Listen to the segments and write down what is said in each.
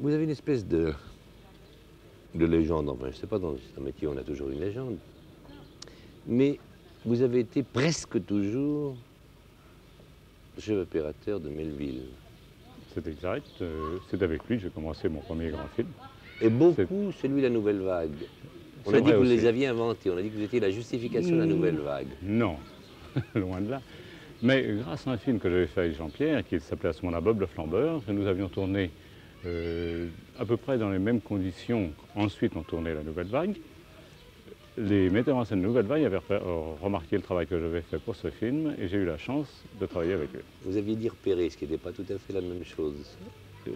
Vous avez une espèce de, de légende, enfin, je ne sais pas, dans un métier, on a toujours une légende. Mais vous avez été presque toujours chef opérateur de Melville. C'est exact. euh, C'est avec lui que j'ai commencé mon premier grand film. Et beaucoup celui de la Nouvelle Vague. On a dit que vous les aviez inventés, on a dit que vous étiez la justification de la. Nouvelle Vague. Non, loin de là. Mais grâce à un film que j'avais fait avec Jean-Pierre, qui s'appelait à ce moment-là Bob le Flambeur, que nous avions tourné euh, à peu près dans les mêmes conditions. Ensuite, on tournait la Nouvelle Vague. Les metteurs en scène de Nouvelle Vague avaient euh, remarqué le travail que j'avais fait pour ce film et j'ai eu la chance de travailler avec eux. Vous aviez dit repérer, ce qui n'était pas tout à fait la même chose.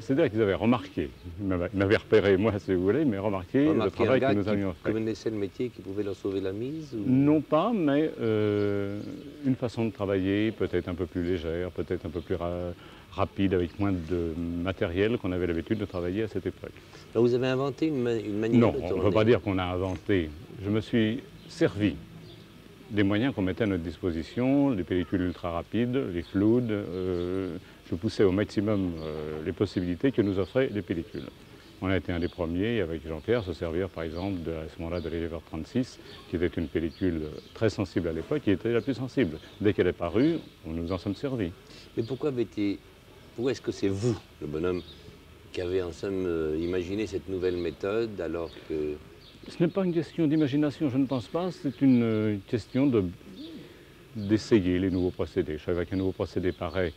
C'est-à-dire qu'ils avaient remarqué, ils m'avaient repéré moi si vous voulez, mais remarqué le travail que nous avions fait. connaissait le métier, qui pouvait leur sauver la mise ou- Non pas, mais euh, une façon de travailler peut-être un peu plus légère, peut-être un peu plus ra- rapide, avec moins de matériel qu'on avait l'habitude de travailler à cette époque. Alors vous avez inventé une, ma- une manière Non, de on ne tourner. peut pas dire qu'on a inventé. Je me suis servi des moyens qu'on mettait à notre disposition, les pellicules ultra rapides, les floudes. euh, je poussais au maximum euh, les possibilités que nous offraient les pellicules. On a été un des premiers, avec Jean-Pierre, se servir par exemple de, à ce moment-là de l'Elever 36, qui était une pellicule très sensible à l'époque, qui était la plus sensible. Dès qu'elle est parue, on nous en sommes servis. Mais pourquoi avait-il- pourquoi est-ce que c'est vous, le bonhomme, qui avez en somme euh, imaginé cette nouvelle méthode alors que Ce n'est pas une question d'imagination, je ne pense pas, c'est une euh, question de- d'essayer les nouveaux procédés. Je savais qu'un nouveau procédé pareil,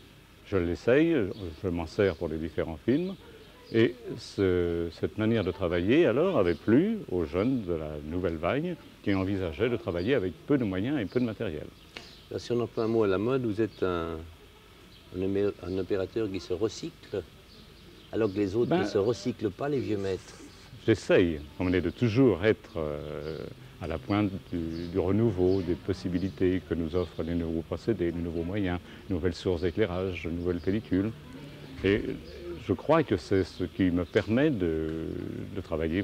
je l'essaye, je, m'en sers pour les différents films. Et ce- cette manière de travailler, alors, avait plu aux jeunes de la nouvelle vague qui envisageaient de travailler avec peu de moyens et peu de matériel. Si on emploie un mot à la mode, vous êtes un opérateur qui se recycle, alors que les autres Ben- ne se recyclent pas, les vieux maîtres. J'essaye, on est de toujours être euh, à la pointe du, renouveau, des possibilités que nous offrent les nouveaux procédés, les nouveaux moyens, nouvelles sources d'éclairage, nouvelles pellicules. Et je crois que c'est ce qui me permet de, travailler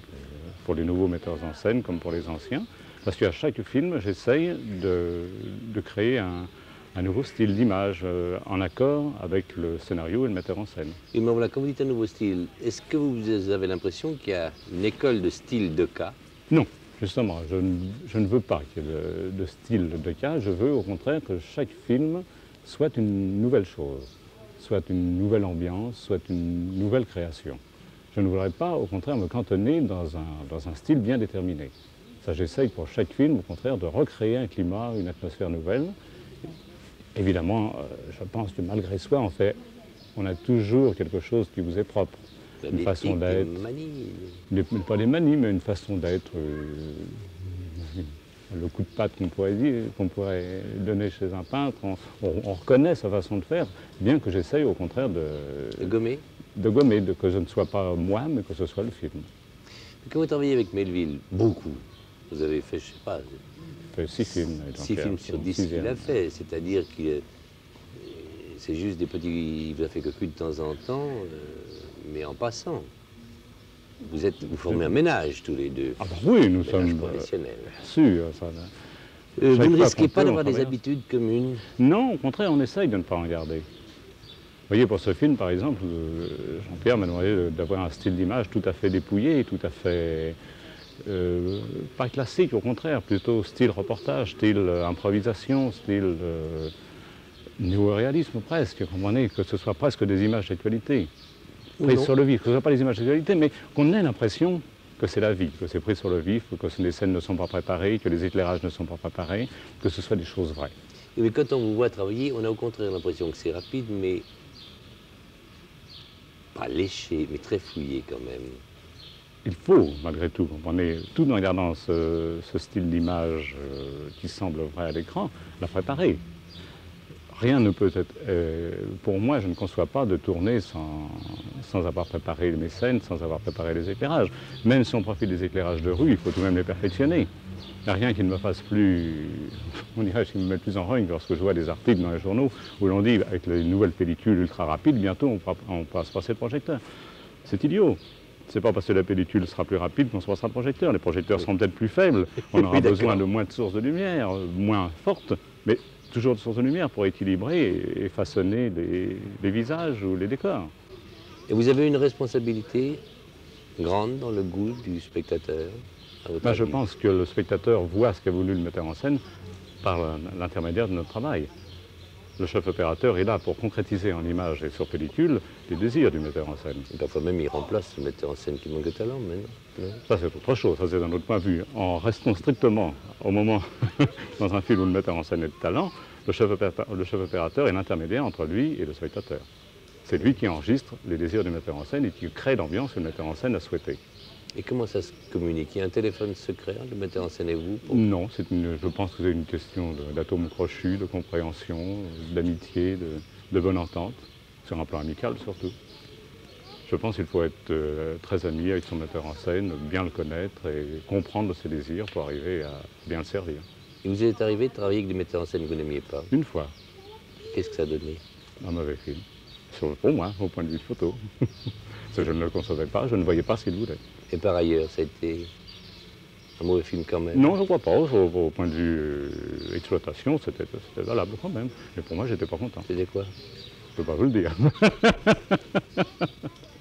pour, les nouveaux metteurs en scène comme pour les anciens. Parce qu'à chaque film, j'essaye de créer un, un nouveau style d'image euh, en accord avec le scénario et le metteur en scène. Et mais voilà, quand vous dites un nouveau style, est-ce que vous avez l'impression qu'il y a une école de style de cas? Non, justement, je ne, je ne veux pas qu'il y ait de, de style de cas. Je veux au contraire que chaque film soit une nouvelle chose, soit une nouvelle ambiance, soit une nouvelle création. Je ne voudrais pas, au contraire, me cantonner dans un, dans un style bien déterminé. Ça, j'essaye pour chaque film, au contraire, de recréer un climat, une atmosphère nouvelle. Évidemment, euh, je pense que malgré soi, on, fait, on a toujours quelque chose qui vous est propre. Une façon d'être. pas des manies, mais une façon d'être, euh, le coup de patte qu'on pourrait dire, qu'on pourrait donner chez un peintre. On, on- on reconnaît sa façon de faire, bien que j'essaye au contraire de, De gommer de gommer, de que je ne sois pas moi, mais que ce soit le film. Mais Quand vous travaillez avec Melville, beaucoup, vous avez fait, je sais pas, fait six films. six Jean-Pierre, films sur dix qu'il a fait, c'est-à-dire que c'est juste des petits, il vous a fait que de temps en temps, euh, mais en passant. Vous, êtes, vous formez un ménage tous les deux, Ah bah oui, nous sommes euh, professionnel. bien sûr. ça. Euh, vous ne risquez pas peut, d'avoir des habitudes communes Non, au contraire, on essaye de ne pas en garder. Vous voyez, pour ce film, par exemple, euh, Jean-Pierre m'a demandé de- d'avoir un style d'image tout à fait dépouillé, tout à fait euh, pas classique, au contraire, plutôt style reportage, style euh, improvisation, style euh, néo-réalisme presque, comprenez, que ce soit presque des images d'actualité, prises sur le vif, que ce ne soit pas des images d'actualité, mais qu'on ait l'impression que c'est la vie, que c'est pris sur le vif, que les scènes ne sont pas préparées, que les éclairages ne sont pas préparés, que ce soit des choses vraies. Mais quand on vous voit travailler, on a au contraire l'impression que c'est rapide, mais pas léché, mais très fouillé quand même. Il faut, malgré tout, tout en regardant ce, style d'image euh, qui semble vrai à l'écran, la préparer. Rien ne peut être. euh, pour moi, je ne conçois pas de tourner sans, avoir préparé mes scènes, sans avoir préparé les éclairages. Même si on profite des éclairages de rue, il faut tout de même les perfectionner. Il n'y a rien qui ne me fasse plus, on dirait, qui me mette plus en rogne lorsque je vois des articles dans les journaux où l'on dit, avec les nouvelles pellicules ultra rapides, bientôt on, pourra- on pourra se. C'est idiot. C'est pas parce que la pellicule sera plus rapide qu'on se passera le projecteur. Les projecteurs seront peut-être plus faibles. On aura Oui, besoin de moins de sources de lumière, euh, moins fortes, mais toujours de sources de lumière pour équilibrer et, façonner les, les visages ou les décors. Et vous avez une responsabilité grande dans le goût du spectateur à votre Ben, je pense que le spectateur voit ce qu'a voulu le metteur en scène par l'intermédiaire de notre travail. Le chef opérateur est là pour concrétiser en image et sur pellicule les désirs du metteur en scène. Et Parfois même, il remplace le metteur en scène qui manque de talent, mais non. Ça, c'est autre chose, ça, c'est un autre point de vue. En restant strictement au moment dans un film où le metteur en scène est de talent, le chef, opérateur, le chef opérateur est l'intermédiaire entre lui et le spectateur. C'est lui qui enregistre les désirs du metteur en scène et qui crée l'ambiance que le metteur en scène a souhaité. Et comment ça se communique? Il y a un téléphone secret, le metteur en scène et vous pour- Non, une- je pense que c'est une question d'atome crochu, de compréhension, d'amitié, de, de bonne entente, sur un plan amical surtout. Je pense qu'il faut être euh, très ami avec son metteur en scène, bien le connaître et comprendre ses désirs pour arriver à bien le servir. Il vous est arrivé de travailler avec des metteurs en scène que vous n'aimiez pas? Une fois, Qu'est-ce que ça a donné? Un mauvais film. Sur, pour moi, au point de vue de photo. Je ne le concevais pas, je ne voyais pas ce qu'il voulait. Et par ailleurs, ça a été un mauvais film quand même Non, je ne crois pas. Au, point de vue euh, exploitation, c'était c'était valable quand même. Mais pour moi, j'étais pas content. C'était quoi? Je ne peux pas vous le dire.